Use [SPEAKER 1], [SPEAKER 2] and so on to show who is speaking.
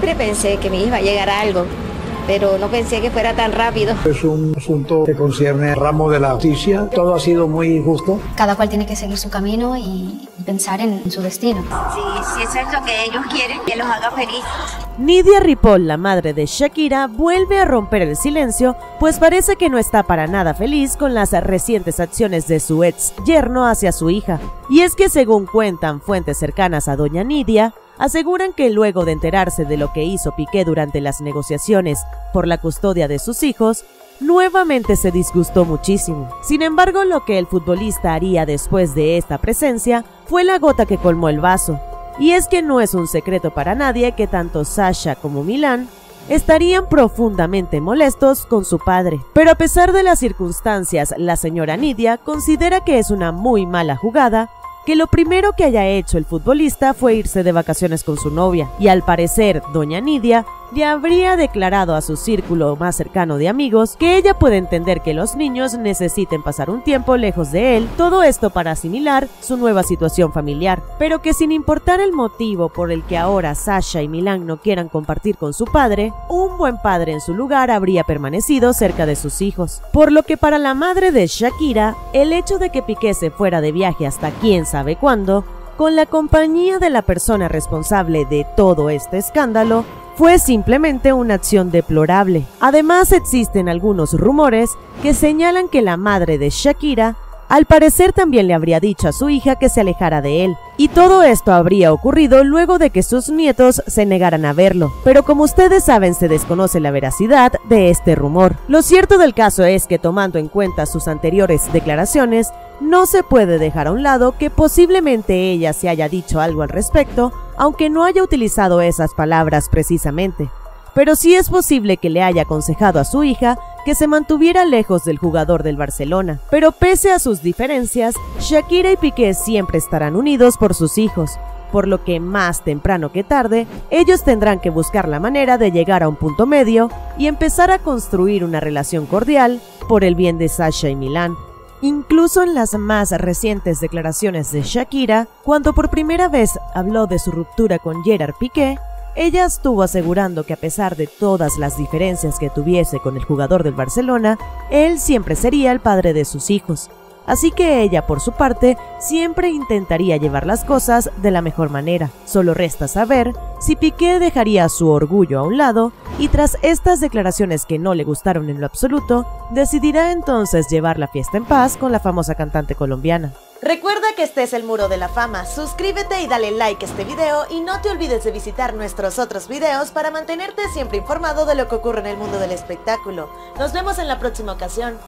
[SPEAKER 1] Siempre pensé que mi hija iba a llegar a algo, pero no pensé que fuera tan rápido.
[SPEAKER 2] Es un asunto que concierne al ramo de la justicia. Todo ha sido muy justo.
[SPEAKER 3] Cada cual tiene que seguir su camino y pensar en su destino.
[SPEAKER 1] Sí, si eso es lo que ellos quieren, que los haga felices.
[SPEAKER 4] Nidia Ripoll, la madre de Shakira, vuelve a romper el silencio, pues parece que no está para nada feliz con las recientes acciones de su ex yerno hacia su hija. Y es que según cuentan fuentes cercanas a doña Nidia, aseguran que luego de enterarse de lo que hizo Piqué durante las negociaciones por la custodia de sus hijos, nuevamente se disgustó muchísimo. Sin embargo, lo que el futbolista haría después de esta presencia fue la gota que colmó el vaso. Y es que no es un secreto para nadie que tanto Sasha como Milán estarían profundamente molestos con su padre. Pero a pesar de las circunstancias, la señora Nidia considera que es una muy mala jugada que lo primero que haya hecho el futbolista fue irse de vacaciones con su novia, y al parecer, doña Nidia ya habría declarado a su círculo más cercano de amigos que ella puede entender que los niños necesiten pasar un tiempo lejos de él, todo esto para asimilar su nueva situación familiar, pero que sin importar el motivo por el que ahora Sasha y Milan no quieran compartir con su padre, un buen padre en su lugar habría permanecido cerca de sus hijos. Por lo que para la madre de Shakira, el hecho de que Piqué se fuera de viaje hasta quién sabe cuándo, con la compañía de la persona responsable de todo este escándalo, fue simplemente una acción deplorable. Además existen algunos rumores que señalan que la madre de Shakira al parecer también le habría dicho a su hija que se alejara de él, y todo esto habría ocurrido luego de que sus nietos se negaran a verlo. Pero como ustedes saben, se desconoce la veracidad de este rumor. Lo cierto del caso es que tomando en cuenta sus anteriores declaraciones, no se puede dejar a un lado que posiblemente ella se haya dicho algo al respecto, aunque no haya utilizado esas palabras precisamente. Pero sí es posible que le haya aconsejado a su hija que se mantuviera lejos del jugador del Barcelona. Pero pese a sus diferencias, Shakira y Piqué siempre estarán unidos por sus hijos, por lo que más temprano que tarde, ellos tendrán que buscar la manera de llegar a un punto medio y empezar a construir una relación cordial por el bien de Sasha y Milán. Incluso en las más recientes declaraciones de Shakira, cuando por primera vez habló de su ruptura con Gerard Piqué, ella estuvo asegurando que a pesar de todas las diferencias que tuviese con el jugador del Barcelona, él siempre sería el padre de sus hijos, Así que ella, por su parte, siempre intentaría llevar las cosas de la mejor manera. Solo resta saber si Piqué dejaría su orgullo a un lado y tras estas declaraciones que no le gustaron en lo absoluto, decidirá entonces llevar la fiesta en paz con la famosa cantante colombiana. Recuerda que este es el Muro de la Fama, suscríbete y dale like a este video y no te olvides de visitar nuestros otros videos para mantenerte siempre informado de lo que ocurre en el mundo del espectáculo. Nos vemos en la próxima ocasión.